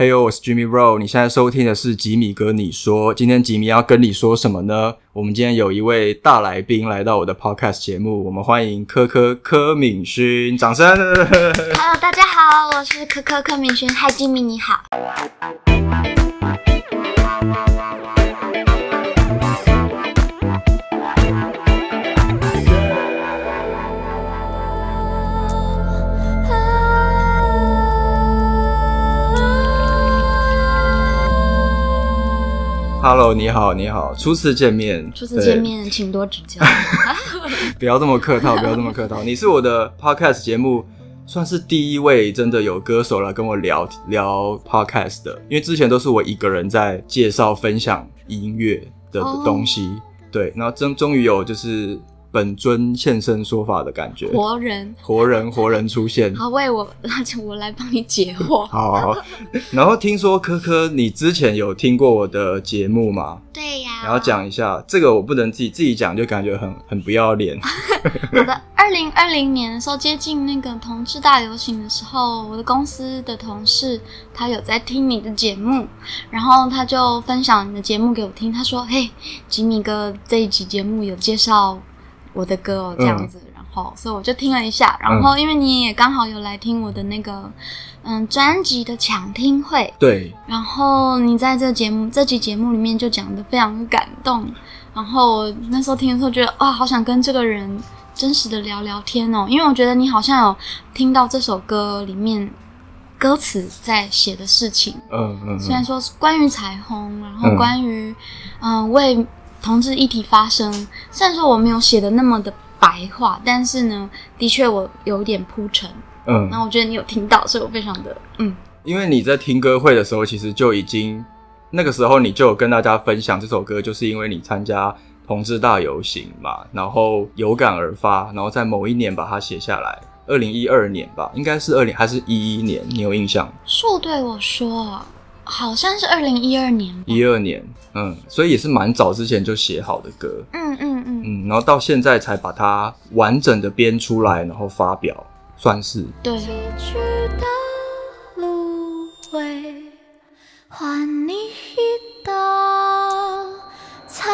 嘿呦，我是 Jimmy Rowe，你现在收听的是吉米哥你说。今天吉米要跟你说什么呢？我们今天有一位大来宾来到我的 Podcast 节目，我们欢迎柯柯柯敏勋，掌声。Hello，大家好，我是柯柯柯敏勋，嗨，吉米你好。Hello，你好，你好，初次见面，初次见面，请多指教。不要这么客套，不要这么客套。你是我的 Podcast 节目算是第一位真的有歌手来跟我聊聊 Podcast 的，因为之前都是我一个人在介绍分享音乐的哦东西。对，然后终终于有就是本尊现身说法的感觉，活人，活人活人出现。好为我，那就我来帮你解惑。好好好，然后听说科科，你之前有听过我的节目吗？对呀，然后讲一下，这个我不能自己自己讲，就感觉很很不要脸。我的二零二零年的时候，接近那个同志大游行的时候，我的公司的同事他有在听你的节目，然后他就分享你的节目给我听。他说：“嘿，吉米哥这一集节目有介绍我的歌哦，这样子。然后，所以我就听了一下。然后，因为你也刚好有来听我的那个嗯专辑的抢听会，对，然后你在这节目这期节目里面就讲的非常感动，然后我那时候听的时候觉得哇，好想跟这个人真实的聊聊天哦，因为我觉得你好像有听到这首歌里面歌词在写的事情，嗯嗯虽然嗯，说是关于彩虹，然后嗯关于嗯、呃为同志议题发声，虽然说我没有写的那么的白话，但是呢，的确我有点铺陈，嗯那我觉得你有听到，所以我非常的嗯。因为你在听歌会的时候，其实就已经那个时候你就有跟大家分享这首歌，就是因为你参加同志大游行嘛，然后有感而发，然后在某一年把它写下来，二零一二年吧，应该是二零还是一一年？你有印象？树对我说，好像是二零一二年吧。一二年，嗯，所以也是蛮早之前就写好的歌，嗯嗯嗯，嗯，然后到现在才把它完整的编出来，然后发表，算是对。去的芦苇，还你一道彩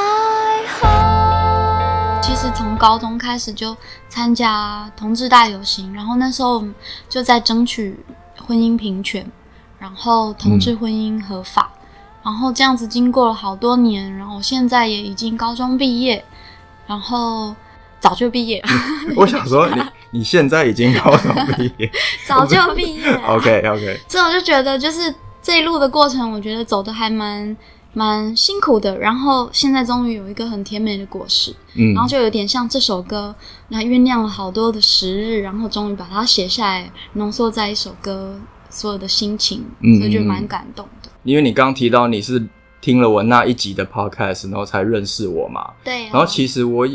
虹。其实从高中开始就参加同志大游行，然后那时候我们就在争取婚姻平权，然后同志婚姻合法，然后这样子经过了好多年，然后我现在也已经高中毕业，然后早就毕业，我想说你你现在已经高中毕业。早就毕业。，OK OK，所以我就觉得，就是这一路的过程，我觉得走的还蛮蛮辛苦的。然后现在终于有一个很甜美的果实，嗯。然后就有点像这首歌，那酝酿了好多的时日，然后终于把它写下来，浓缩在一首歌所有的心情，嗯所以就蛮感动的。因为你刚刚提到你是听了我那一集的 podcast，然后才认识我嘛，对、啊，然后其实我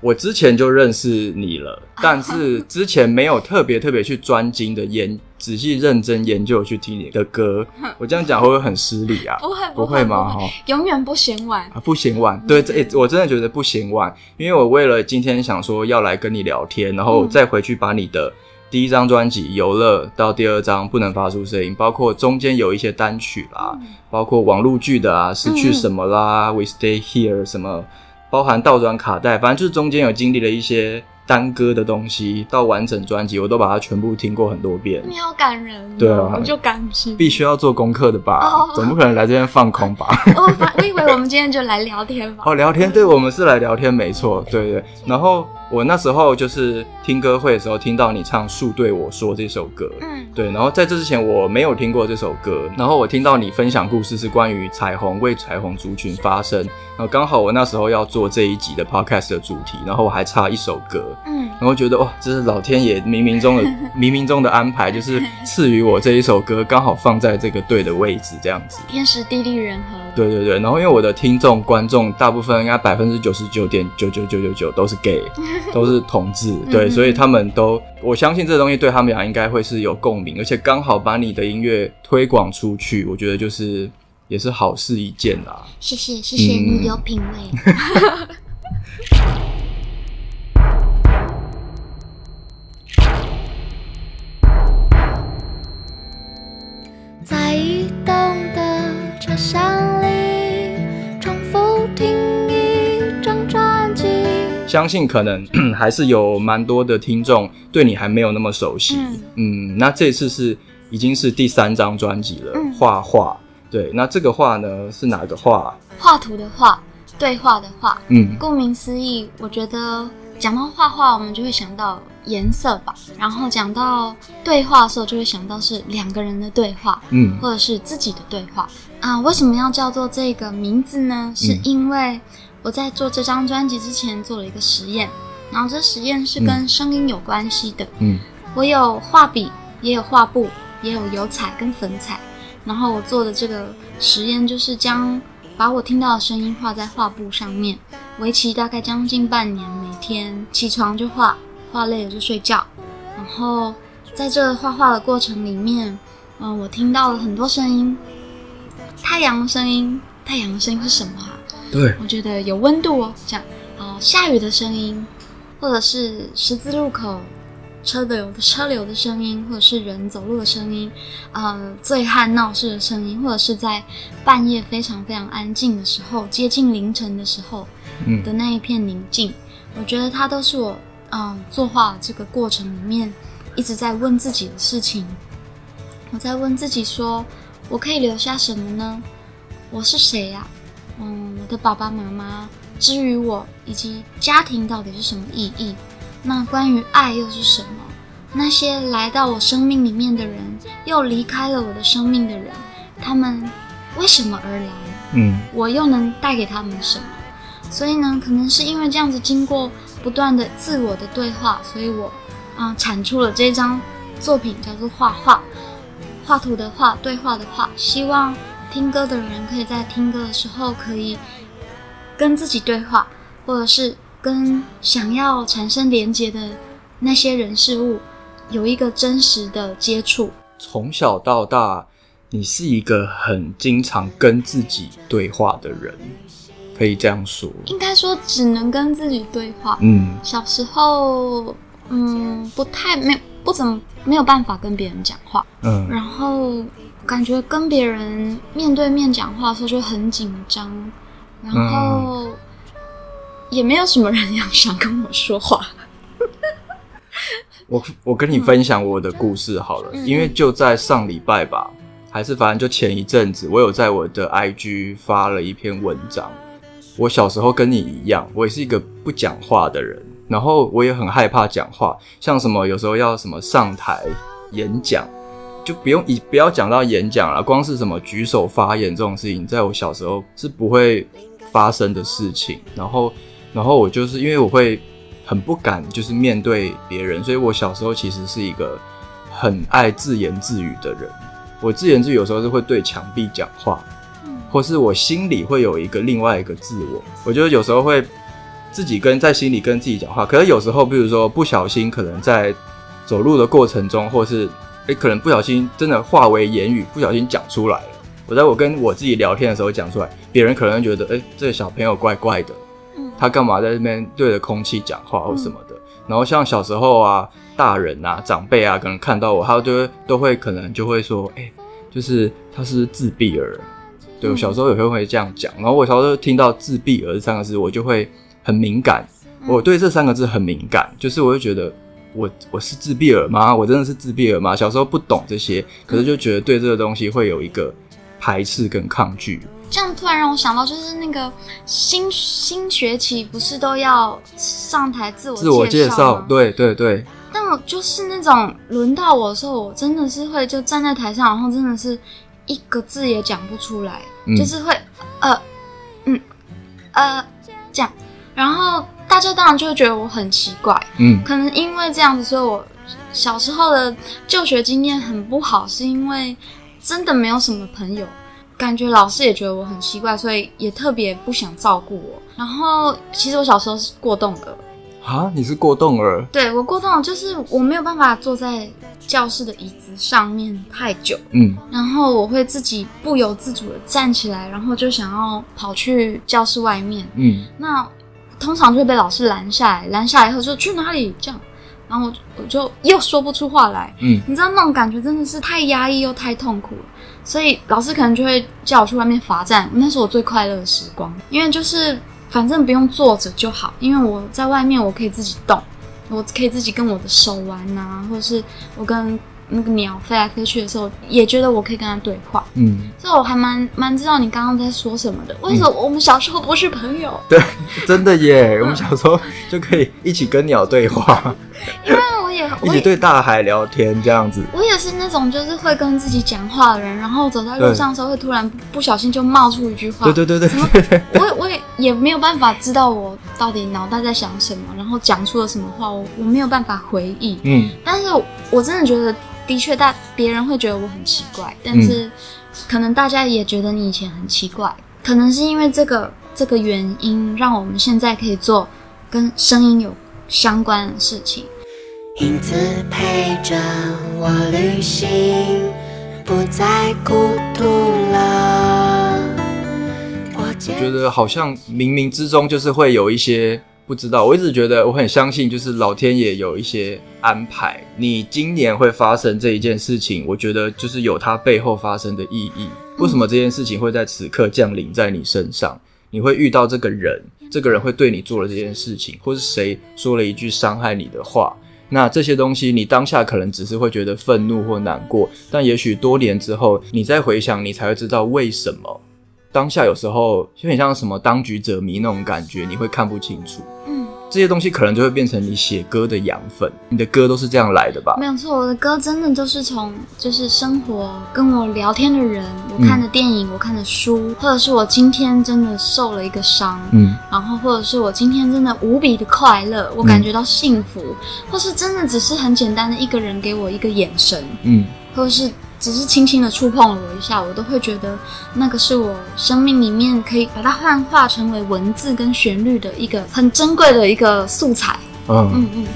我之前就认识你了，但是之前没有特别特别去专精的研仔细认真研究去听你的歌，我这样讲会不会很失礼啊？不会不会吗？哈。永远不嫌晚。啊，不嫌晚，对，这、诶我真的觉得不嫌晚，因为我为了今天想说要来跟你聊天，然后嗯再回去把你的第一张专辑《游乐》到第二张《不能发出声音》，包括中间有一些单曲啦，包括网络剧的啊，失去什么啦、w e Stay Here 什么，包含倒转卡带，反正就是中间有经历了一些单歌的东西，到完整专辑，我都把它全部听过很多遍。你好感人、哦，对啊我就感激。必须要做功课的吧，哦总不可能来这边放空吧？我 反我以为我们今天就来聊天吧。哦，聊天，对我们是来聊天，没错，对对。然后我那时候就是听歌会的时候，听到你唱《树对我说》这首歌，嗯，对。然后在这之前我没有听过这首歌，然后我听到你分享故事是关于彩虹为彩虹族群发声，然后刚好我那时候要做这一集的 podcast 的主题，然后我还差一首歌，嗯，然后觉得哇，这是老天爷冥冥中的冥冥中的安排，就是赐予我这一首歌，刚好放在这个对的位置，这样子。天时地利人和。对对对，然后因为我的听众观众大部分应该百分之九十九点九九九九九都是 gay，都是同志，对，嗯所以他们都我相信这东西对他们俩应该会是有共鸣，而且刚好把你的音乐推广出去，我觉得就是也是好事一件啦。谢谢谢谢嗯你有品味。相信可能 还是有蛮多的听众对你还没有那么熟悉。嗯嗯，那这次是已经是第三张专辑了，嗯画画。对，那这个画呢是哪个画？画图的画，对话的画。嗯顾名思义，我觉得讲到画画，我们就会想到颜色吧。然后讲到对话的时候，就会想到是两个人的对话，嗯或者是自己的对话啊。为什么要叫做这个名字呢？是因为我在做这张专辑之前做了一个实验，然后这实验是跟声音有关系的。嗯我有画笔，也有画布，也有油彩跟粉彩。然后我做的这个实验就是将把我听到的声音画在画布上面，为期大概将近半年，每天起床就画，画累了就睡觉。然后在这画画的过程里面，嗯、我听到了很多声音，太阳的声音，太阳的声音是什么啊？对，我觉得有温度哦，这样，哦，下雨的声音，或者是十字路口车流的车流的声音，或者是人走路的声音，呃，醉汉闹事的声音，或者是在半夜非常非常安静的时候，接近凌晨的时候嗯的那一片宁静，我觉得它都是我，嗯、作画这个过程里面一直在问自己的事情。我在问自己说，我可以留下什么呢？我是谁呀、嗯，我的爸爸妈妈之于我，以及家庭到底是什么意义？那关于爱又是什么？那些来到我生命里面的人，又离开了我的生命的人，他们为什么而来？嗯我又能带给他们什么？所以呢，可能是因为这样子，经过不断的自我的对话，所以我啊、产出了这张作品，叫做画画，画图的画，对话的话。希望听歌的人可以在听歌的时候，可以跟自己对话，或者是跟想要产生连接的那些人事物有一个真实的接触。从小到大，你是一个很经常跟自己对话的人，可以这样说。应该说，只能跟自己对话。嗯小时候，嗯，不太没不怎么没有办法跟别人讲话，嗯然后感觉跟别人面对面讲话的时候就很紧张，然后也没有什么人要想跟我说话。我我跟你分享我的故事好了，嗯因为就在上礼拜吧，还是反正就前一阵子，我有在我的 IG 发了一篇文章。我小时候跟你一样，我也是一个不讲话的人，然后我也很害怕讲话，像什么有时候要什么上台演讲，就不用以不要讲到演讲了，光是什么举手发言这种事情，在我小时候是不会发生的事情。然后，然后我就是因为我会很不敢，就是面对别人，所以我小时候其实是一个很爱自言自语的人。我自言自语有时候是会对墙壁讲话，嗯或是我心里会有一个另外一个自我。我觉得有时候会自己跟在心里跟自己讲话，可是有时候，比如说不小心，可能在走路的过程中，或是诶、可能不小心真的化为言语，不小心讲出来了。我在我跟我自己聊天的时候讲出来，别人可能觉得，诶、这个小朋友怪怪的，嗯他干嘛在这边对着空气讲话或什么的。然后像小时候啊，大人啊、长辈啊，可能看到我，他就会都会可能就会说，哎、就是他是自闭儿。对我嗯小时候也会会这样讲，然后我小时候听到“自闭儿”这三个字，我就会很敏感，嗯我对这三个字很敏感，就是我就觉得我我是自闭儿吗？我真的是自闭儿吗？小时候不懂这些，可是就觉得对这个东西会有一个排斥跟抗拒。这样突然让我想到，就是那个新新学期不是都要上台自我自我介绍？对对对，但我就是那种轮到我的时候，我真的是会就站在台上，然后真的是一个字也讲不出来，嗯就是会呃嗯呃这样，然后大家当然就会觉得我很奇怪，嗯。可能因为这样子，所以我小时候的就学经验很不好，是因为真的没有什么朋友，感觉老师也觉得我很奇怪，所以也特别不想照顾我。然后其实我小时候是过动儿，啊，你是过动儿，对我过动就是我没有办法坐在教室的椅子上面太久，嗯。然后我会自己不由自主的站起来，然后就想要跑去教室外面。嗯。那通常就会被老师拦下来，拦下来以后就去哪里这样，然后我我就又说不出话来，嗯。你知道那种感觉真的是太压抑又太痛苦了，所以老师可能就会叫我去外面罚站，那是我最快乐的时光，因为就是反正不用坐着就好，因为我在外面我可以自己动，我可以自己跟我的手玩啊，或者是我跟那个鸟飞来飞去的时候，也觉得我可以跟他对话。嗯，所以我还蛮蛮知道你刚刚在说什么的。为什么我们小时候不是朋友？对，真的耶！我们小时候就可以一起跟鸟对话，因为我也 一我也起对大海聊天这样子。我也是那种就是会跟自己讲话的人，然后走在路上的时候会突然不小心就冒出一句话。对对对对对对，我也我也也没有办法知道我到底脑袋在想什么，然后讲出了什么话，我我没有办法回忆。嗯但是我真的觉得，的确大别人会觉得我很奇怪，但是可能大家也觉得你以前很奇怪，可能是因为这个这个原因，让我们现在可以做跟声音有相关的事情。影子陪着我旅行，不再孤独了。我我觉得好像冥冥之中就是会有一些不知道，我一直觉得我很相信，就是老天爷有一些安排。你今年会发生这一件事情，我觉得就是有它背后发生的意义。为什么这件事情会在此刻降临在你身上？你会遇到这个人，这个人会对你做了这件事情，或是谁说了一句伤害你的话。那这些东西，你当下可能只是会觉得愤怒或难过，但也许多年之后，你再回想，你才会知道为什么。当下有时候有点像什么当局者迷那种感觉，你会看不清楚。嗯，这些东西可能就会变成你写歌的养分，你的歌都是这样来的吧？没有错，我的歌真的都是从就是生活跟我聊天的人，我看的电影，我看的书，或者是我今天真的受了一个伤，嗯然后或者是我今天真的无比的快乐，我感觉到幸福，或是真的只是很简单的一个人给我一个眼神，嗯，或者是只是轻轻的触碰了我一下，我都会觉得那个是我生命里面可以把它幻化成为文字跟旋律的一个很珍贵的一个素材。嗯，嗯嗯。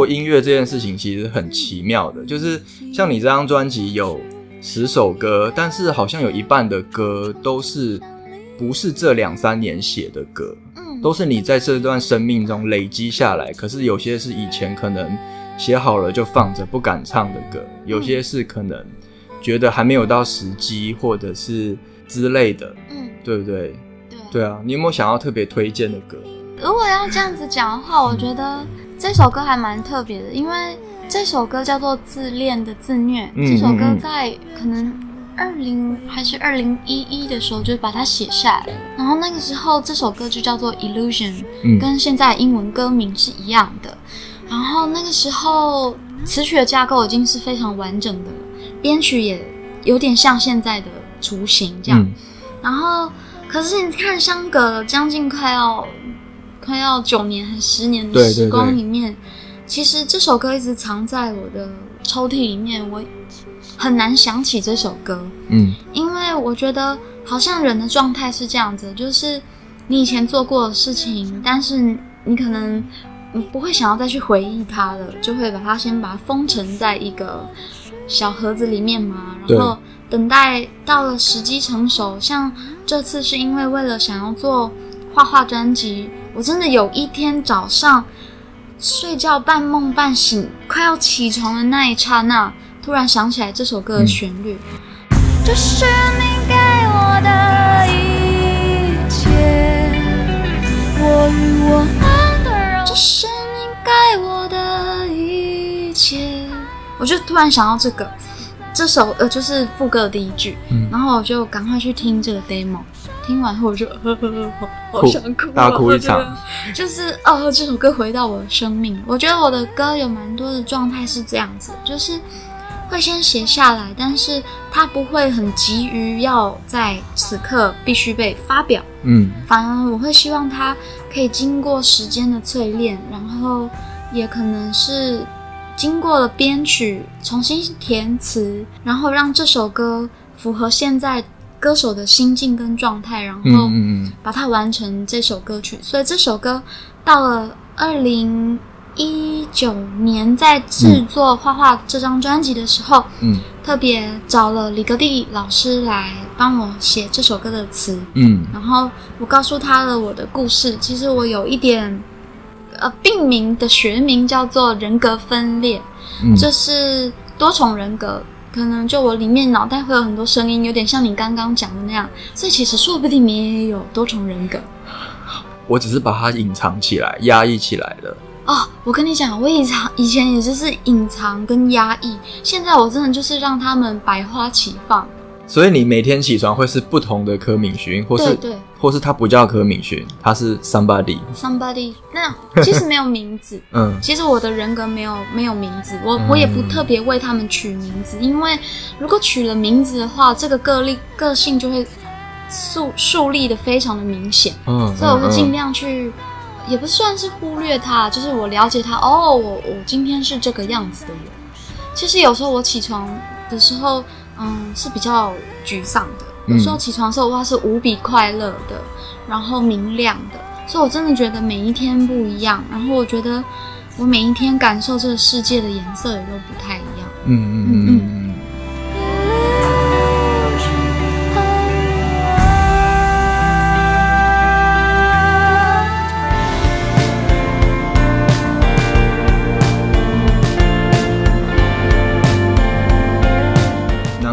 做音乐这件事情其实很奇妙的，就是像你这张专辑有十首歌，但是好像有一半的歌都是不是这两三年写的歌，嗯都是你在这段生命中累积下来。可是有些是以前可能写好了就放着不敢唱的歌，有些是可能觉得还没有到时机或者是之类的，嗯，对不对？对。对啊，你有没有想要特别推荐的歌？如果要这样子讲的话，我觉得这首歌还蛮特别的，因为这首歌叫做《自恋的自虐》。嗯这首歌在可能二零还是二零一一的时候就把它写下来了，然后那个时候这首歌就叫做《Illusion》，嗯跟现在英文歌名是一样的。然后那个时候词曲的架构已经是非常完整的了，编曲也有点像现在的雏形这样。嗯然后，可是你看，相隔了将近快要快要九年还十年的时光对里面，其实这首歌一直藏在我的抽屉里面，我很难想起这首歌，嗯。因为我觉得好像人的状态是这样子，就是你以前做过的事情，但是你可能你不会想要再去回忆它了，就会把它先把它封存在一个小盒子里面嘛，然后等待到了时机成熟。像这次是因为为了想要做画画专辑，我真的有一天早上睡觉半梦半醒，快要起床的那一刹那，突然想起来这首歌的旋律。这是你给我的一切，我与我爱的人。这是你给我的一切。我就突然想到这个，这首呃就是副歌的第一句，嗯然后我就赶快去听这个 demo，听完后我就呵呵呵，好想哭啊，大哭一场。就是哦，这首歌回到我的生命，我觉得我的歌有蛮多的状态是这样子，就是会先写下来，但是它不会很急于要在此刻必须被发表，嗯。反而我会希望它可以经过时间的淬炼，然后也可能是经过了编曲重新填词，然后让这首歌符合现在歌手的心境跟状态，然后把它完成这首歌曲。所以这首歌到了二零一九年在制作《画画》这张专辑的时候，嗯特别找了李格弟老师来帮我写这首歌的词。嗯然后我告诉他了我的故事。其实我有一点，呃，病名的学名叫做人格分裂，嗯，就是多重人格。可能就我里面脑袋会有很多声音，有点像你刚刚讲的那样，所以其实说不定你也有多重人格我只是把它隐藏起来、压抑起来了。哦。我跟你讲，我以前以前也就是隐藏跟压抑，现在我真的就是让他们百花齐放。所以你每天起床会是不同的柯敏勋，或是对对或是他不叫柯敏勋，他是 somebody。，somebody，那其实没有名字，嗯。其实我的人格没有没有名字，我我也不特别为他们取名字，因为如果取了名字的话，这个个例个性就会树树立的非常的明显，嗯，所以我会尽嗯量去，也不算是忽略他，就是我了解他，哦，我我今天是这个样子的人。其实有时候我起床的时候，嗯，是比较沮丧的，嗯有时候起床的时候哇是无比快乐的，然后明亮的，所以我真的觉得每一天不一样，然后我觉得我每一天感受这个世界的颜色也都不太一样。嗯嗯嗯嗯嗯。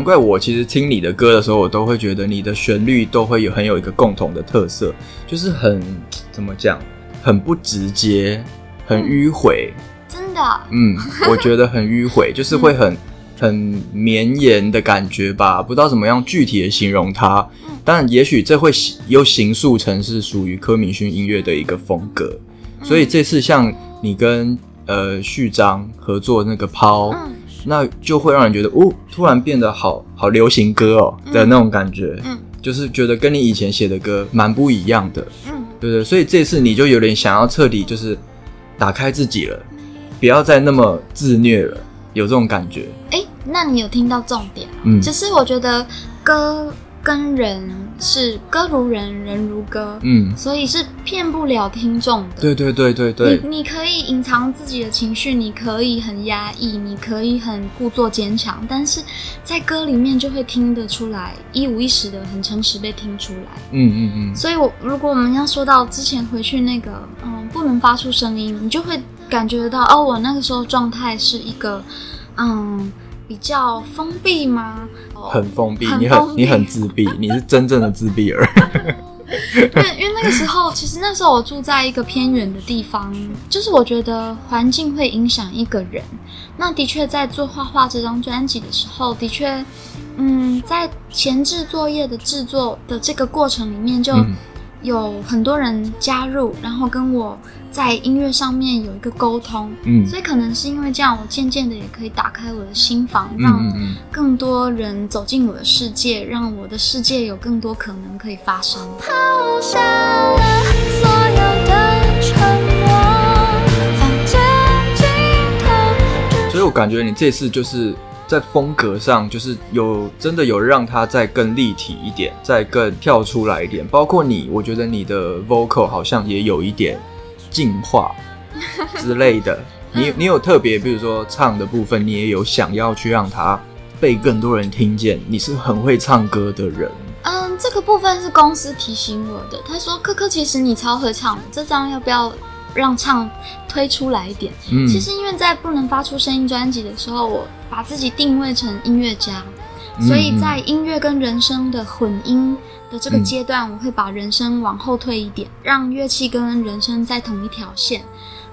怪我其实听你的歌的时候，我都会觉得你的旋律都会有很有一个共同的特色，就是很怎么讲，很不直接，很迂回。真的，嗯，我觉得很迂回，就是会很很绵延的感觉吧，不知道怎么样具体的形容它。但也许这会又形塑成是属于柯敏勋音乐的一个风格。所以这次像你跟呃序章合作那个抛，嗯那就会让人觉得哦，突然变得好好流行歌哦的那种感觉，嗯就是觉得跟你以前写的歌蛮不一样的。嗯，对对，所以这次你就有点想要彻底就是打开自己了，不要再那么自虐了，有这种感觉。哎，那你有听到重点？嗯只是我觉得歌跟人是歌如人，人如歌，嗯，所以是骗不了听众的。对对对对对，你你可以隐藏自己的情绪，你可以很压抑，你可以很故作坚强，但是在歌里面就会听得出来，一五一十的很诚实被听出来。嗯嗯嗯，所以我，如果我们要说到之前回去那个，嗯，不能发出声音，你就会感觉到，哦，我那个时候状态是一个，嗯，比较封闭吗？哦很封闭，你很你很自闭，你是真正的自闭儿。因为因为那个时候，其实那时候我住在一个偏远的地方，就是我觉得环境会影响一个人。那的确在做画画这张专辑的时候，的确，嗯，在前置作业的制作的这个过程里面，就嗯有很多人加入，然后跟我在音乐上面有一个沟通。嗯所以可能是因为这样，我渐渐的也可以打开我的心房，嗯让更多人走进我的世界，让我的世界有更多可能可以发生。抛下了所有的承诺，反正尽头所以我感觉你这次就是在风格上，就是有真的有让它再更立体一点，再更跳出来一点。包括你，我觉得你的 vocal 好像也有一点进化之类的。你你有特别，比如说唱的部分，你也有想要去让它被更多人听见。你是很会唱歌的人，嗯，这个部分是公司提醒我的。他说：“科科，其实你超会唱，这张要不要让唱推出来一点？”嗯，其实因为在不能发出声音专辑的时候，我把自己定位成音乐家，嗯所以在音乐跟人声的混音的这个阶段，我会把人声往后退一点，让乐器跟人声在同一条线。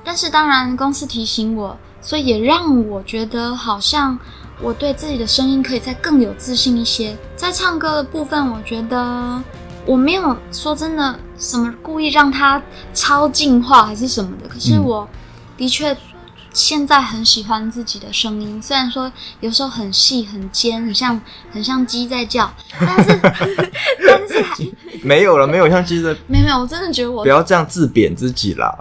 但是当然，公司提醒我，所以也让我觉得好像我对自己的声音可以再更有自信一些。在唱歌的部分，我觉得我没有说真的什么故意让它超进化还是什么的，可是嗯我的确现在很喜欢自己的声音，虽然说有时候很细、很尖，很像很像鸡在叫，但是 但是还没有了，没有像鸡在，没有没有，我真的觉得我不要这样自贬自己啦。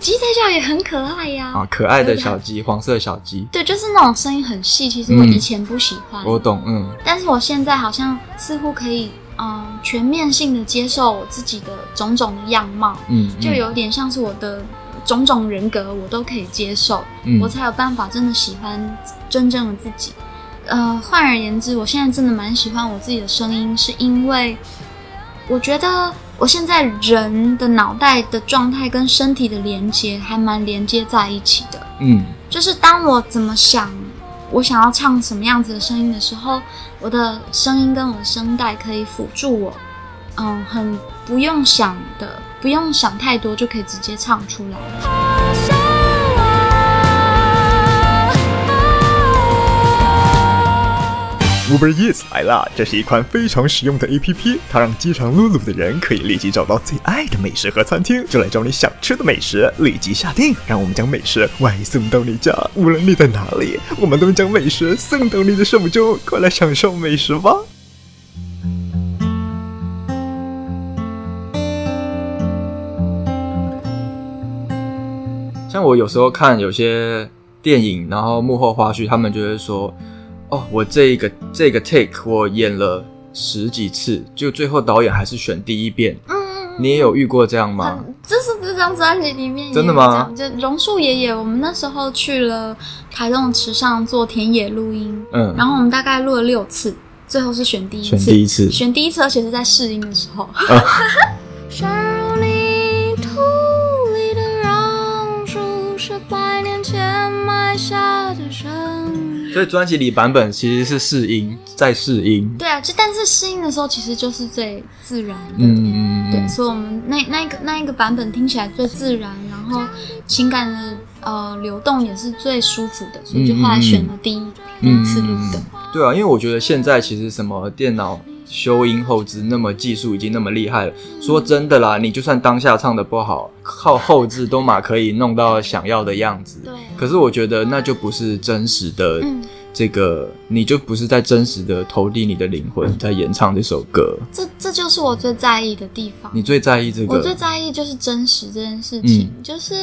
鸡在叫也很可爱呀、啊，可爱的小鸡，黄色小鸡，对，就是那种声音很细，其实我嗯以前不喜欢，我懂，嗯。但是我现在好像似乎可以嗯、全面性的接受我自己的种种的样貌，嗯，就有点像是我的种种人格，我都可以接受，嗯我才有办法真的喜欢真正的自己。呃，换而言之，我现在真的蛮喜欢我自己的声音，是因为我觉得我现在人的脑袋的状态跟身体的连接还蛮连接在一起的。嗯就是当我怎么想，我想要唱什么样子的声音的时候，我的声音跟我的声带可以辅助我，嗯，很不用想的，不用想太多就可以直接唱出来。Uber Eats 来啦！这是一款非常实用的 APP，它让饥肠辘辘的人可以立即找到最爱的美食和餐厅，就来找你想吃的美食，立即下定，让我们将美食外送到你家。无论你在哪里，我们都将美食送到你的手中，快来享受美食吧！像我有时候看有些电影，然后幕后花絮，他们就会说：“哦，我这一个这个 take 我演了十几次，就最后导演还是选第一遍。”嗯，你也有遇过这样吗？很这是这张专辑里面真的吗就榕树爷爷，我们那时候去了台中池上做田野录音，嗯，然后我们大概录了六次，最后是选第一次，选第一次选第一次，而且是在试音的时候。深 所以专辑里版本其实是试音，在试音。对啊，就但是试音的时候其实就是最自然的。嗯嗯嗯对，嗯，所以我们那那一个那一个版本听起来最自然，然后情感的呃流动也是最舒服的，所以就后来选了第一、第一次录的。对啊，因为我觉得现在其实什么电脑修音后置那么技术已经那么厉害了。说真的啦，你就算当下唱的不好，靠后置都马可以弄到想要的样子。对可是我觉得那就不是真实的，嗯这个你就不是在真实的投递你的灵魂在演唱这首歌。这这就是我最在意的地方。你最在意这个我最？在意就是真实这件事情，就是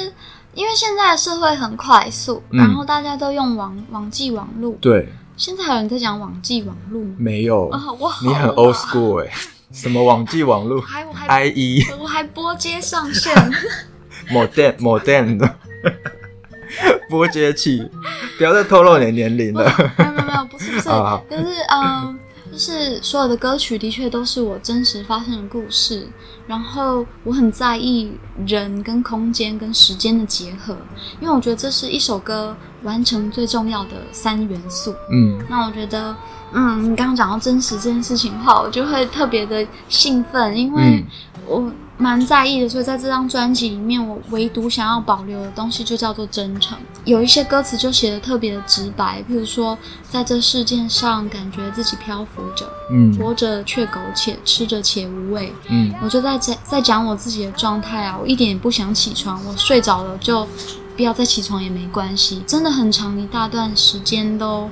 因为现在的社会很快速，嗯然后大家都用网网际网络。对，现在还有人在讲网际网路吗？没有，啊，我你很 old school 哎、什么网际网路 还我还，IE 我还拨接上线，modern modern 的 拨接器，不要再透露你的年龄了。没有没有没有，不是不是，啊就是嗯，就是所有的歌曲的确都是我真实发生的故事，然后我很在意人跟空间跟时间的结合，因为我觉得这是一首歌完成最重要的三元素。嗯那我觉得，嗯，你刚刚讲到真实这件事情的话，我就会特别的兴奋，因为嗯我蛮在意的，所以在这张专辑里面，我唯独想要保留的东西就叫做真诚。有一些歌词就写的特别的直白，譬如说，在这世界上感觉自己漂浮着，嗯活着却苟且，吃着且无味。嗯我就在讲在讲我自己的状态啊，我一点也不想起床，我睡着了就不要再起床也没关系。真的很长一大段时间都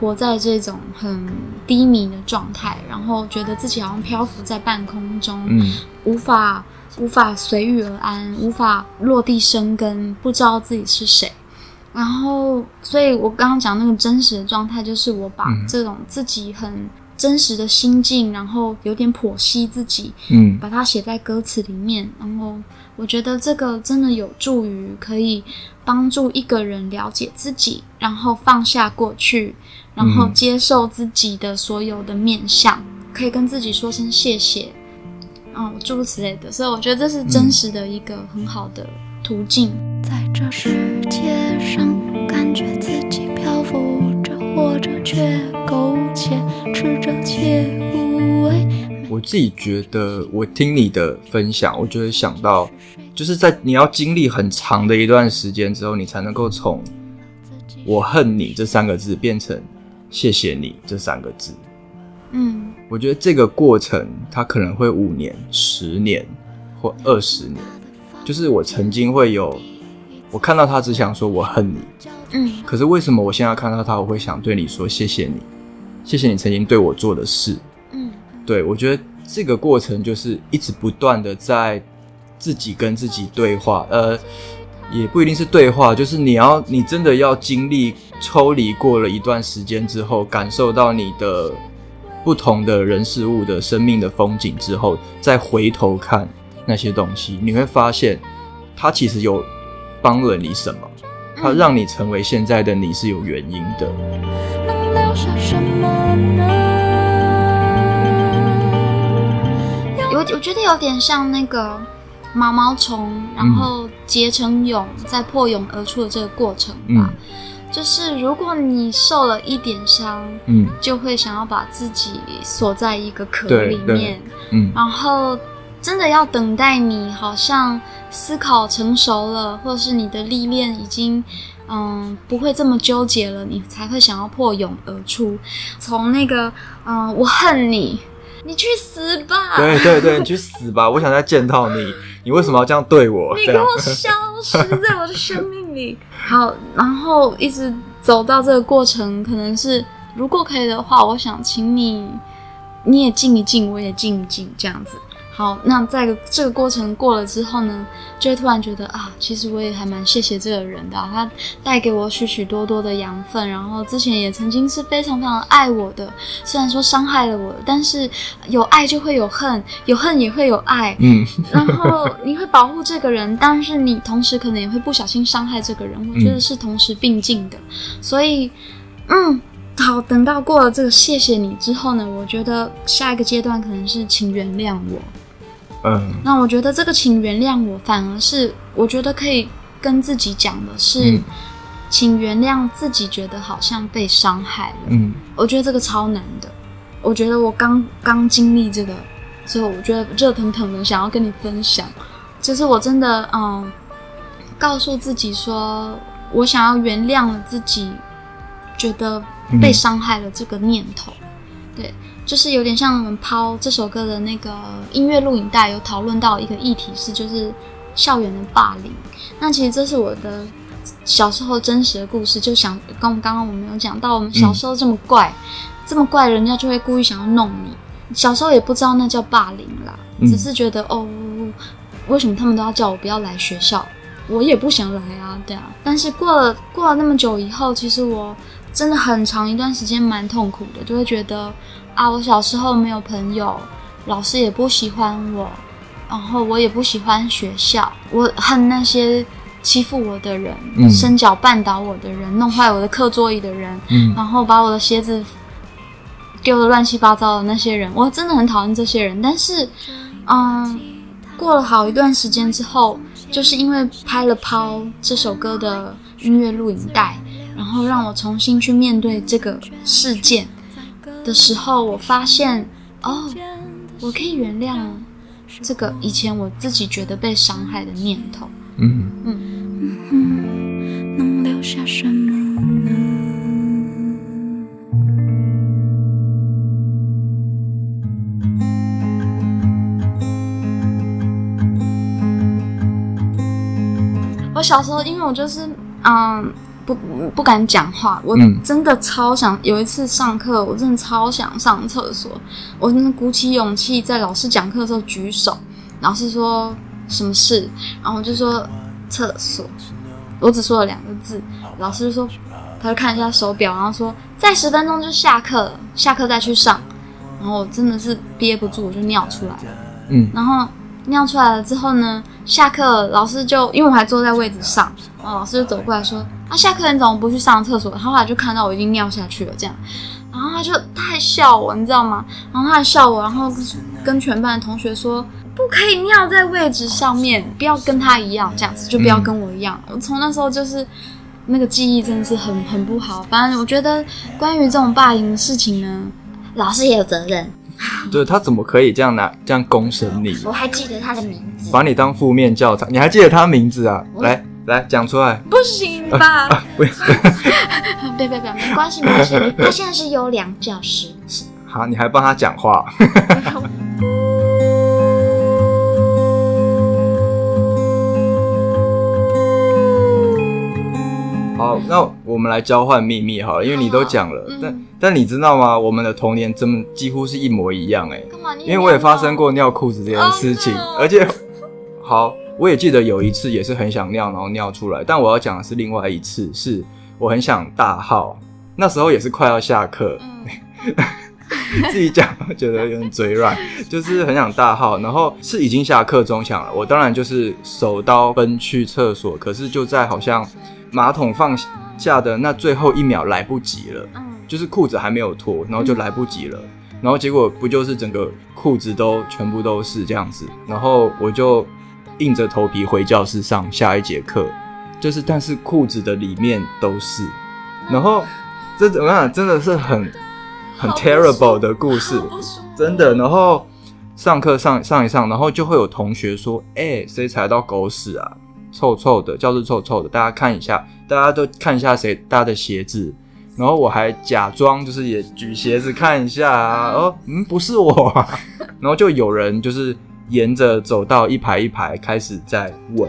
活在这种很低迷的状态，然后觉得自己好像漂浮在半空中，嗯无法无法随遇而安，无法落地生根，不知道自己是谁。然后，所以我刚刚讲那个真实的状态，就是我把嗯这种自己很真实的心境，然后有点剖析自己，嗯把它写在歌词里面。然后，我觉得这个真的有助于可以帮助一个人了解自己，然后放下过去，然后接受自己的所有的面相，可以跟自己说声谢谢，嗯，诸如此类的。所以我觉得这是真实的一个很好的途径。在这世界上，感觉自己漂浮着，活着却苟且，吃着且无味。我自己觉得，我听你的分享，我就会想到，就是在你要经历很长的一段时间之后，你才能够从“我恨你”这三个字变成“谢谢你”这三个字。嗯我觉得这个过程，它可能会五年、十年或二十年。就是我曾经会有，我看到他只想说我恨你，嗯可是为什么我现在看到他，我会想对你说谢谢你，谢谢你曾经对我做的事。嗯对我觉得这个过程就是一直不断的在自己跟自己对话，呃，也不一定是对话，就是你要你真的要经历抽离过了一段时间之后，感受到你的不同的人事物的生命的风景之后，再回头看那些东西，你会发现，它其实有帮了你什么，它让你成为现在的你是有原因的。能留下什么呢？有我觉得有点像那个毛毛虫，然后结成蛹，再破蛹而出的这个过程吧。就是如果你受了一点伤，嗯就会想要把自己锁在一个壳里面，嗯然后真的要等待你好像思考成熟了，或者是你的历练已经嗯不会这么纠结了，你才会想要破蛹而出。从那个嗯我恨你，你去死吧！对对对，你去死吧！我想再见到你，你为什么要这样对我？你给我消失在我的生命里。好，然后一直走到这个过程，可能是如果可以的话，我想请你，你也静一静，我也静一静，这样子。好，那在这个过程过了之后呢，就会突然觉得啊，其实我也还蛮谢谢这个人的啊、他带给我许许多多的养分，然后之前也曾经是非常非常爱我的，虽然说伤害了我，但是有爱就会有恨，有恨也会有爱，嗯然后你会保护这个人，但是你同时可能也会不小心伤害这个人，我觉得是同时并进的。所以，嗯，好，等到过了这个谢谢你之后呢，我觉得下一个阶段可能是请原谅我。嗯那我觉得这个请原谅我，反而是我觉得可以跟自己讲的是，嗯请原谅自己觉得好像被伤害了。嗯我觉得这个超难的。我觉得我刚刚经历这个，所以我觉得热腾腾的想要跟你分享，就是我真的嗯，告诉自己说我想要原谅了自己，觉得被伤害了这个念头。对，就是有点像我们抛这首歌的那个音乐录影带，有讨论到一个议题是就是校园的霸凌。那其实这是我的小时候真实的故事，就想跟我们刚刚我们有讲到，我们小时候这么怪，这么怪，人家就会故意想要弄你。小时候也不知道那叫霸凌啦，嗯只是觉得哦，为什么他们都要叫我不要来学校？我也不想来啊，对啊。但是过了过了那么久以后，其实我真的很长一段时间蛮痛苦的，就会觉得啊，我小时候没有朋友，老师也不喜欢我，然后我也不喜欢学校，我恨那些欺负我的人，嗯伸脚绊倒我的人，弄坏我的课桌椅的人，嗯然后把我的鞋子丢的乱七八糟的那些人，我真的很讨厌这些人。但是，嗯，过了好一段时间之后，就是因为拍了《抛》这首歌的音乐录影带，然后让我重新去面对这个事件的时候，我发现，哦，我可以原谅这个以前我自己觉得被伤害的念头。嗯嗯，能留下什么呢？我小时候，因为我就是嗯不不敢讲话，我嗯真的超想。有一次上课，我真的超想上厕所，我真的鼓起勇气在老师讲课的时候举手。老师说什么事，然后我就说厕所，我只说了两个字，老师就说他就看一下手表，然后说再十分钟就下课了，下课再去上。然后我真的是憋不住，我就尿出来了。嗯然后尿出来了之后呢，下课老师就因为我还坐在位置上，然后老师就走过来说：“啊，下课你怎么不去上厕所？”他后来就看到我已经尿下去了，这样，然后他就他还笑我，你知道吗？然后他还笑我，然后跟全班的同学说：“不可以尿在位置上面，不要跟他一样，这样子就不要跟我一样。我从那时候就是。那个记忆真的是很很不好，反正我觉得关于这种霸凌的事情呢，老师也有责任。对他怎么可以这样拿这样公审你，我还记得他的名字，把你当负面教材？你还记得他名字啊？来来讲出来。不行吧？不，别别别，没关系没关系，他现在是优良教师。好，你还帮他讲话。好，那我们来交换秘密好了，因为你都讲了，嗯。但但你知道吗？我们的童年真的几乎是一模一样哎、因为我也发生过尿裤子这件事情 Oh 而且 好，我也记得有一次也是很想尿，然后尿出来。但我要讲的是另外一次，是我很想大号，那时候也是快要下课，嗯。自己讲觉得有点嘴软，就是很想大号。然后是已经下课钟响了，我当然就是手刀奔去厕所，可是就在好像马桶放下的那最后一秒来不及了，嗯，就是裤子还没有脱，然后就来不及了。然后结果不就是整个裤子都全部都是这样子，然后我就硬着头皮回教室上下一节课，就是但是裤子的里面都是，然后这怎么样？真的是很很 terrible 的故事真的。然后上课上上一上，然后就会有同学说：“哎、谁踩到狗屎啊？臭臭的，教室臭臭的，大家看一下，大家都看一下谁大家的鞋子。”然后我还假装就是也举鞋子看一下啊，哦，嗯，不是我、啊，然后就有人就是沿着走道一排一排开始在闻，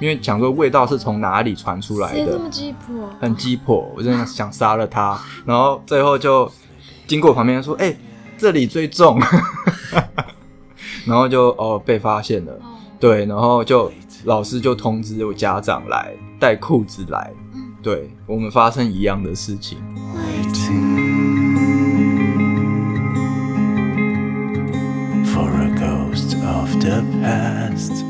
因为想说味道是从哪里传出来的这，么鸡婆？很鸡婆，我真的想杀了他。然后最后就经过旁边说：“哎、这里最重。” 然后就哦被发现了，哦，对，然后就老师就通知我家长来带裤子来，嗯对我们发生一样的事情。for a ghost of the past.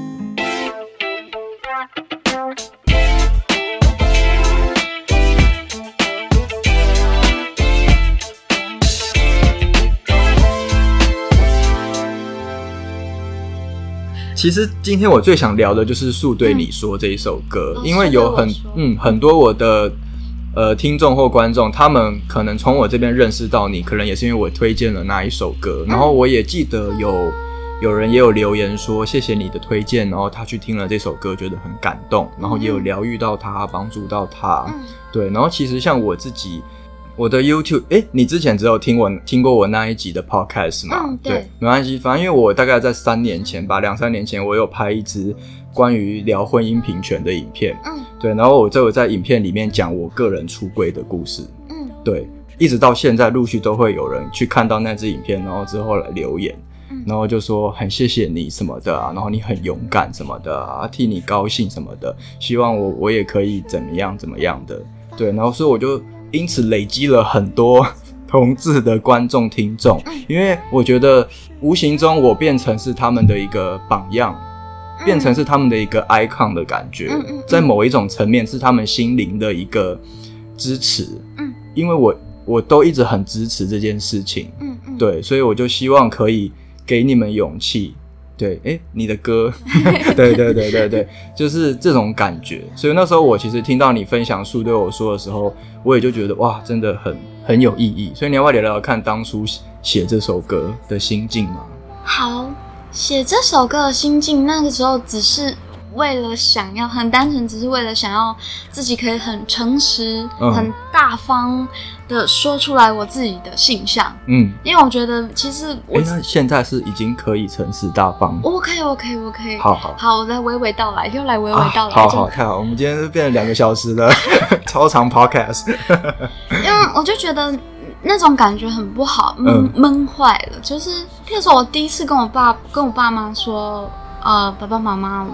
其实今天我最想聊的就是《树对你说》这一首歌，哦因为有很嗯很多我的呃听众或观众，他们可能从我这边认识到你，可能也是因为我推荐了那一首歌，然后我也记得有有人也有留言说谢谢你的推荐，然后他去听了这首歌，觉得很感动，然后也有疗愈到他，帮助到他，嗯。对，然后其实像我自己。我的 YouTube，哎、你之前只有听我听过我那一集的 Podcast 吗？嗯对。没关系，反正因为我大概在三年前吧，两三年前，我有拍一支关于聊婚姻平权的影片，嗯。对，然后我就有在影片里面讲我个人出柜的故事，嗯。对，一直到现在陆续都会有人去看到那支影片，然后之后来留言，嗯。然后就说很谢谢你什么的啊，然后你很勇敢什么的啊，替你高兴什么的，希望我我也可以怎么样怎么样的，对，然后所以我就因此累积了很多 同志的观众听众，因为我觉得无形中我变成是他们的一个榜样。变成是他们的一个 icon 的感觉，在某一种层面是他们心灵的一个支持。嗯，因为我我都一直很支持这件事情，嗯嗯，对，所以我就希望可以给你们勇气。对，哎，你的歌，对对对对对，就是这种感觉。所以那时候我其实听到你分享树对我说的时候，我也就觉得哇，真的很很有意义。所以你要不要聊聊看当初写这首歌的心境吗？好，写这首歌的心境，那个时候只是为了想要，很单纯，只是为了想要自己可以很诚实、嗯很大方的说出来我自己的性向，嗯，因为我觉得其实我现在是已经可以诚实大方。我可以，我可以，我可以。好好好，我来娓娓道来，又来娓娓道来。啊好好，太好，我们今天是变成两个小时的 超长 podcast。因为我就觉得那种感觉很不好，闷嗯闷坏了。就是，譬如说我第一次跟我爸跟我爸妈说，呃，爸爸妈妈，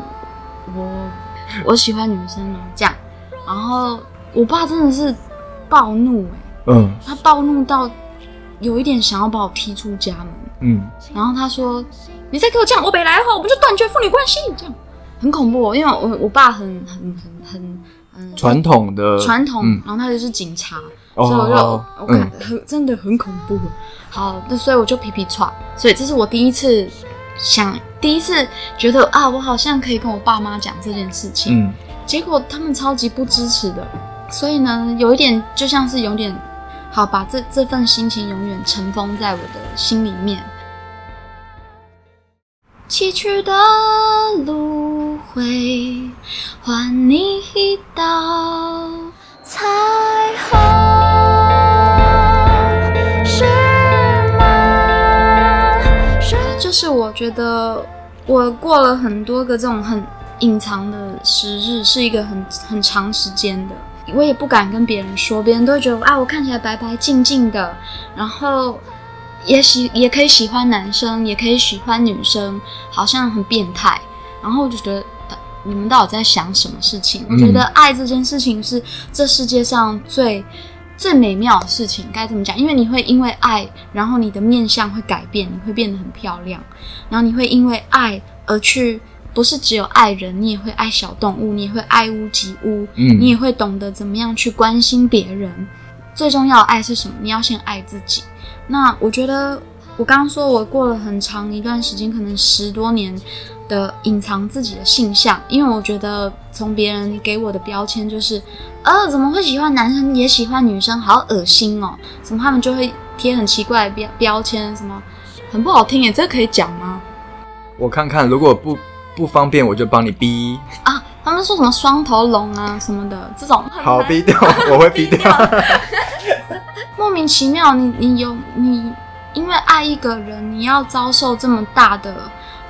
我我喜欢女生哦，这样，然后我爸真的是暴怒、欸，嗯。他暴怒到有一点想要把我踢出家门，嗯。然后他说：“你再给我这样，我北来的话，我们就断绝父女关系。”这样。很恐怖、哦，因为我我爸很很很很嗯。传统的传统，嗯。然后他又是警察，哦所以我就哦我看很真的很恐怖。好，那所以我就皮皮喘，所以这是我第一次想，第一次觉得啊，我好像可以跟我爸妈讲这件事情。嗯结果他们超级不支持的，所以呢，有一点就像是有点好把这这份心情永远尘封在我的心里面。崎岖的路会换你我过了很多个这种很隐藏的时日，是一个很很长时间的。我也不敢跟别人说，别人都会觉得啊，我看起来白白净净的，然后也喜也可以喜欢男生，也可以喜欢女生，好像很变态。然后我就觉得，呃你们到底在想什么事情？我觉得爱这件事情是这世界上最最美妙的事情，该怎么讲？因为你会因为爱，然后你的面相会改变，你会变得很漂亮，然后你会因为爱而去，不是只有爱人，你也会爱小动物，你也会爱屋及乌，嗯你也会懂得怎么样去关心别人。最重要的爱是什么？你要先爱自己。那我觉得，我刚刚说我过了很长一段时间，可能十多年的隐藏自己的性向，因为我觉得从别人给我的标签就是，呃，怎么会喜欢男生也喜欢女生，好恶心哦！什么他们就会贴很奇怪的标标签，什么很不好听耶，这个可以讲吗？我看看，如果不不方便，我就帮你逼，啊，他们说什么双头龙啊什么的，这种好逼掉，我会 逼掉。莫名其妙，你你有你因为爱一个人，你要遭受这么大的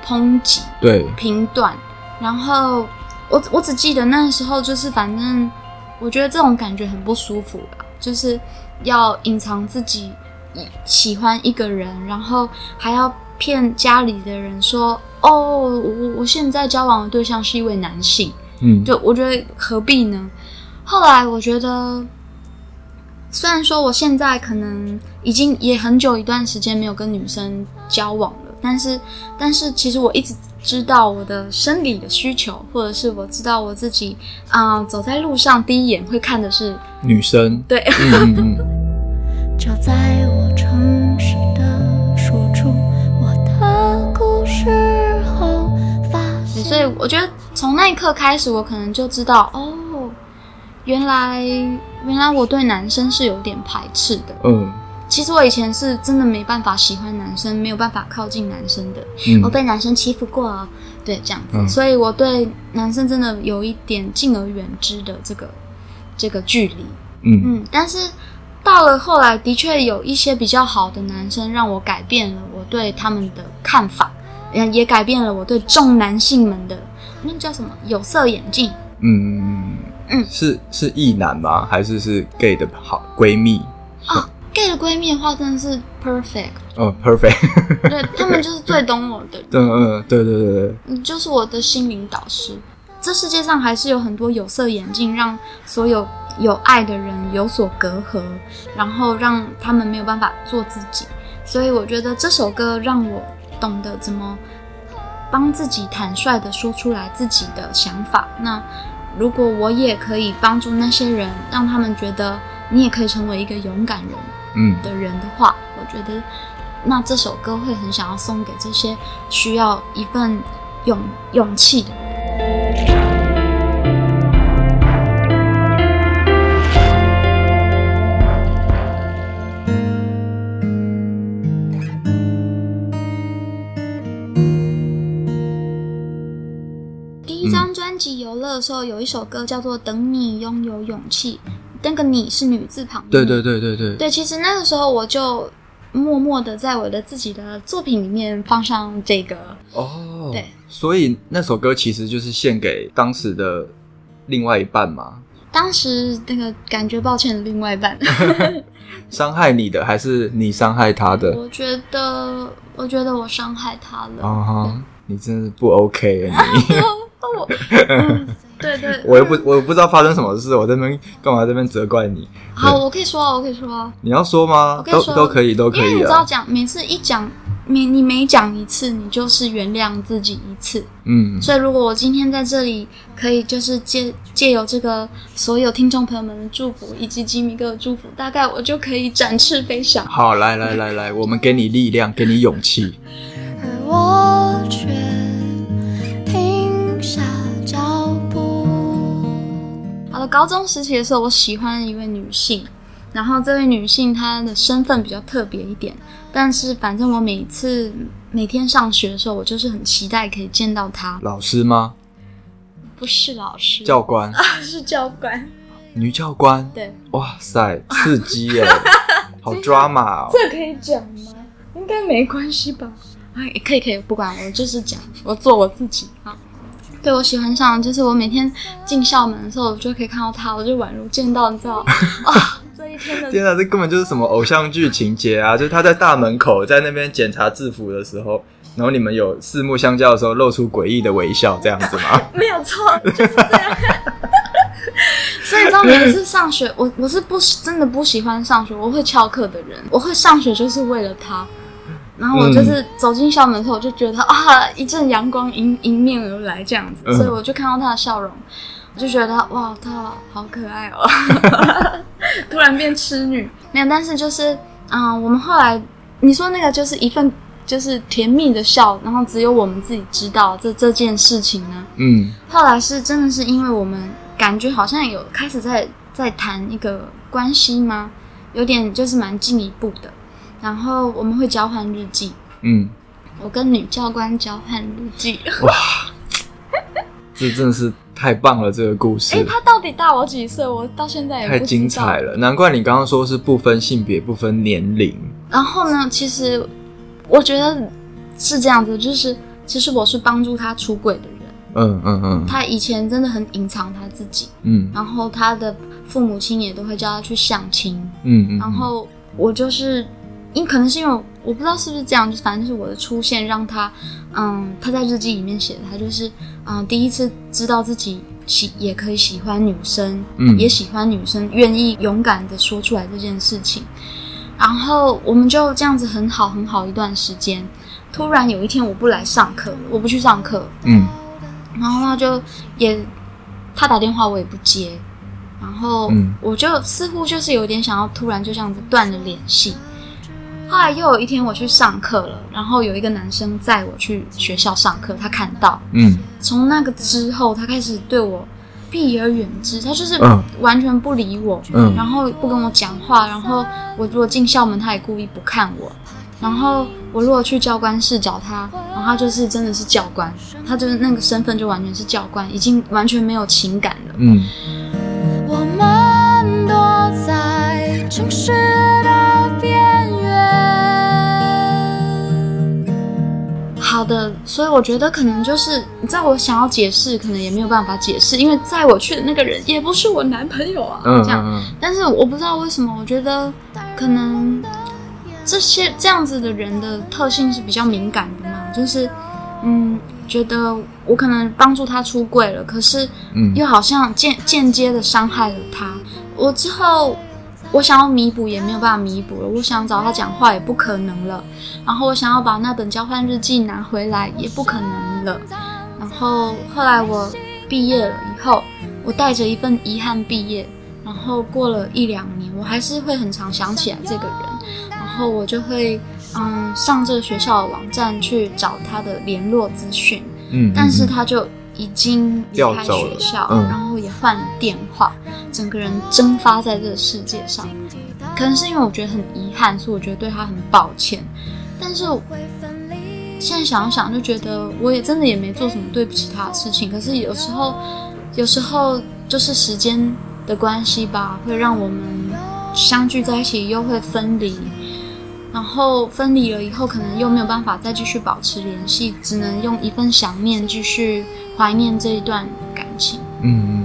抨击、对，评断，然后我我只记得那时候就是反正我觉得这种感觉很不舒服吧，就是要隐藏自己喜欢一个人，然后还要骗家里的人说哦，我我现在交往的对象是一位男性，嗯，就我觉得何必呢？后来我觉得，虽然说我现在可能已经也很久一段时间没有跟女生交往了，但是但是其实我一直知道我的生理的需求，或者是我知道我自己啊、走在路上第一眼会看的是女生，对，嗯嗯嗯，就在我诚实的说出我的故事后，发现所以我觉得从那一刻开始，我可能就知道哦，原来原来我对男生是有点排斥的。嗯其实我以前是真的没办法喜欢男生，没有办法靠近男生的。我嗯，被男生欺负过啊，对，这样子，嗯所以我对男生真的有一点敬而远之的这个这个距离。嗯嗯，但是到了后来，的确有一些比较好的男生，让我改变了我对他们的看法，也也改变了我对众男性们的那叫什么有色眼镜。嗯嗯嗯是是异男吗？还是是 gay 的好闺蜜？啊，gay 的闺蜜的话真的是 perfect，哦，perfect，对他们就是最懂我的人。对 嗯对对对对，你就是我的心灵导师。这世界上还是有很多有色眼镜，让所有有爱的人有所隔阂，然后让他们没有办法做自己。所以我觉得这首歌让我懂得怎么帮自己坦率的说出来自己的想法。那如果我也可以帮助那些人，让他们觉得你也可以成为一个勇敢人，嗯的人的话，我觉得那这首歌会很想要送给这些需要一份勇勇气的人。第一张专辑《游乐》的时候，有一首歌叫做《等你拥有勇气》，那个“你”是女字旁。对对对对对，对，其实那个时候我就默默的在我的自己的作品里面放上这个，哦，对，所以那首歌其实就是献给当时的另外一半嘛，当时那个感觉抱歉的另外一半，伤害你的还是你伤害他的？我觉得我觉得我伤害他了。啊哈，你真是不 OK 啊你！我，嗯，对对，我又不，我不知道发生什么事，我这边干嘛在这边责怪你？好，我可以说啊，我可以说啊，你要说吗？都都可以，都可因为你。知道讲，每次一讲，每你每讲一次，你就是原谅自己一次。嗯，所以，如果我今天在这里，可以就是借借由这个所有听众朋友们的祝福，以及吉米哥的祝福，大概我就可以展翅飞翔。好，来来来来，我们给你力量，给你勇气。高中时期的时候，我喜欢一位女性，然后这位女性她的身份比较特别一点，但是反正我每次每天上学的时候，我就是很期待可以见到她。老师吗？不是老师，教官 啊，是教官。女教官。对，哇塞，刺激耶！好 drama 哦。这可以讲吗？应该没关系吧？哎，可以可以，不管我就是讲，我做我自己啊。对我喜欢上，就是我每天进校门的时候，我就可以看到他，我就宛如见到，你知道 啊，这一天的天啊，这根本就是什么偶像剧情节啊！就是他在大门口在那边检查制服的时候，然后你们有四目相交的时候，露出诡异的微笑，这样子吗？没有错，就是这样。所以你知道，每次上学，我我是不喜真的不喜欢上学，我会翘课的人，我会上学就是为了他。然后我就是走进校门口，我就觉得啊，一阵阳光迎迎面而来这样子，嗯所以我就看到他的笑容，我就觉得哇，他好可爱哦，突然变痴女。没有，但是就是嗯，我们后来你说那个就是一份就是甜蜜的笑，然后只有我们自己知道这这件事情呢。嗯后来是真的是因为我们感觉好像有开始在在谈一个关系吗？有点就是蛮进一步的。然后我们会交换日记，嗯，我跟女教官交换日记。哇 这真的是太棒了，这个故事。哎，他到底大我几岁？我到现在也太精彩。了，难怪你刚刚说是不分性别、不分年龄。然后呢，其实我觉得是这样子，就是其实我是帮助他出轨的人。嗯嗯嗯他以前真的很隐藏他自己，嗯然后他的父母亲也都会叫他去相亲。嗯嗯，然后我就是，因可能是因为我不知道是不是这样，就是反正就是我的出现让他，嗯，他在日记里面写的，他就是，嗯，第一次知道自己喜也可以喜欢女生，嗯也喜欢女生，愿意勇敢的说出来这件事情。然后我们就这样子很好很好一段时间。突然有一天我不来上课，我不去上课，嗯然后他就也他打电话我也不接，然后嗯我就似乎就是有点想要突然就这样子断了联系。后来又有一天我去上课了，然后有一个男生载我去学校上课，他看到，嗯。从那个之后他开始对我避而远之，他就是嗯。完全不理我，嗯。然后不跟我讲话，然后我如果进校门他也故意不看我，然后我如果去教官室找他，然后他就是真的是教官，他就是那个身份就完全是教官，已经完全没有情感了。嗯。我们躲在城市好的，所以我觉得可能就是，你知道我想要解释，可能也没有办法解释，因为载我去的那个人也不是我男朋友啊，嗯这样。嗯但是我不知道为什么，我觉得可能这些这样子的人的特性是比较敏感的嘛，就是嗯，觉得我可能帮助他出柜了，可是嗯又好像间间接的伤害了他。我之后我想要弥补也没有办法弥补了，我想找他讲话也不可能了，然后我想要把那本交换日记拿回来也不可能了。然后后来我毕业了以后，我带着一份遗憾毕业，然后过了一两年，我还是会很常想起来这个人，然后我就会嗯上这个学校的网站去找他的联络资讯，嗯，但是他就已经离开学校，嗯然后也换了电话，整个人蒸发在这个世界上。可能是因为我觉得很遗憾，所以我觉得对他很抱歉。但是现在想想，就觉得我也真的也没做什么对不起他的事情。可是有时候，有时候就是时间的关系吧，会让我们相聚在一起，又会分离。然后分离了以后，可能又没有办法再继续保持联系，只能用一份想念继续怀念这一段感情。嗯嗯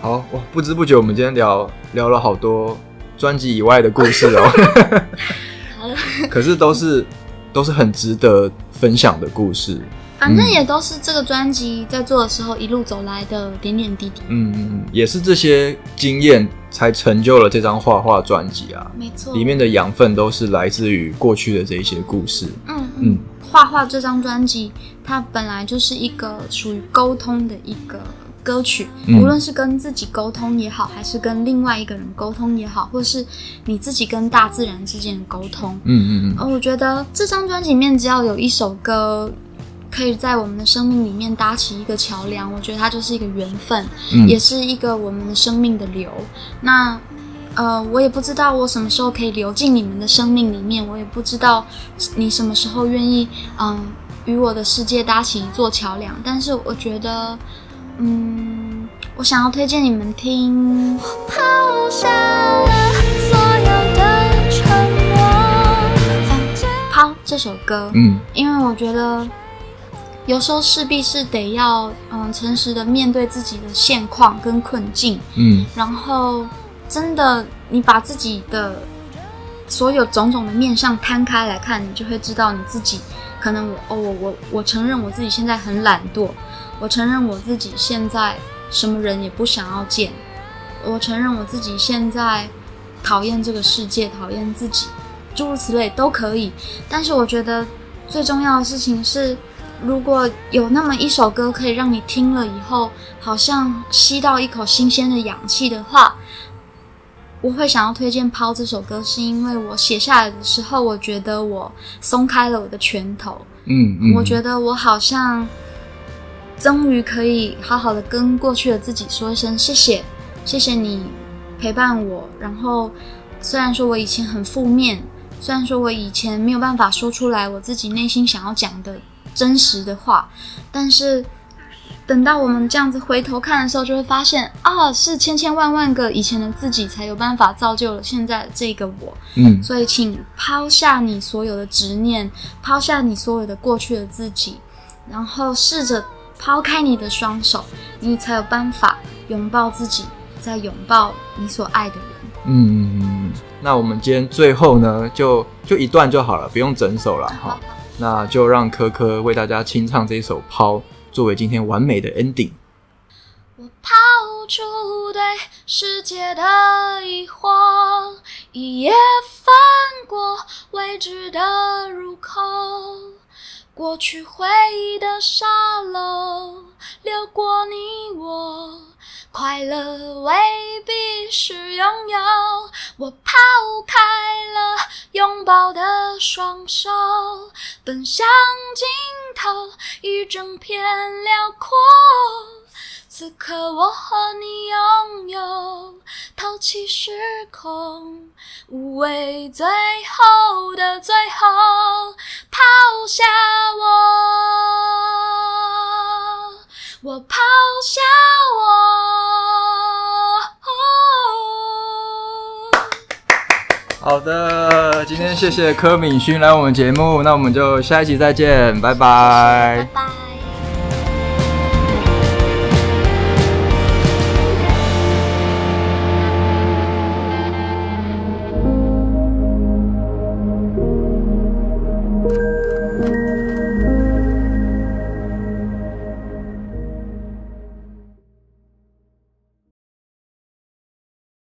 好哇，不知不觉我们今天聊聊了好多专辑以外的故事哦，可是都是都是很值得分享的故事。反正也都是这个专辑在做的时候一路走来的点点滴滴。嗯嗯嗯，也是这些经验才成就了这张画画专辑啊。没错，里面的养分都是来自于过去的这一些故事。嗯嗯嗯，画画这张专辑，它本来就是一个属于沟通的一个歌曲，嗯无论是跟自己沟通也好，还是跟另外一个人沟通也好，或是你自己跟大自然之间的沟通。嗯嗯呃，我觉得这张专辑里面只要有一首歌。可以在我们的生命里面搭起一个桥梁，我觉得它就是一个缘分，嗯也是一个我们的生命的流。那呃，我也不知道我什么时候可以流进你们的生命里面，我也不知道你什么时候愿意嗯、与我的世界搭起一座桥梁。但是我觉得，嗯，我想要推荐你们听。抛下了所有的承诺，反正抛这这首歌，嗯。因为我觉得有时候势必是得要嗯诚实的面对自己的现况跟困境，嗯。然后真的你把自己的所有种种的面相摊开来看，你就会知道你自己可能我哦我我我承认我自己现在很懒惰，我承认我自己现在什么人也不想要见，我承认我自己现在讨厌这个世界，讨厌自己，诸如此类都可以。但是我觉得最重要的事情是，如果有那么一首歌可以让你听了以后，好像吸到一口新鲜的氧气的话，我会想要推荐《抛》这首歌，是因为我写下来的时候，我觉得我松开了我的拳头，嗯嗯，我觉得我好像终于可以好好的跟过去的自己说一声谢谢，谢谢你陪伴我。然后虽然说我以前很负面，虽然说我以前没有办法说出来我自己内心想要讲的真实的话，但是等到我们这样子回头看的时候，就会发现啊，是千千万万个以前的自己才有办法造就了现在的这个我。嗯所以，请抛下你所有的执念，抛下你所有的过去的自己，然后试着抛开你的双手，你才有办法拥抱自己，再拥抱你所爱的人。嗯嗯嗯，那我们今天最后呢，就就一段就好了，不用整首了哈。那就让科科为大家清唱这一首《抛》，作为今天完美的 ending。我抛出对世界的疑惑，一夜翻过未知的入口，过去回忆的沙漏流过你我，快乐未必是拥有。我抛开了拥抱的双手，奔向尽头，一整片辽阔。此刻我和你拥有透气时空，无畏最后的最后，抛下我，我抛下我。好的，今天谢谢柯敏勋来我们节目，那我们就下一集再见，拜拜拜拜。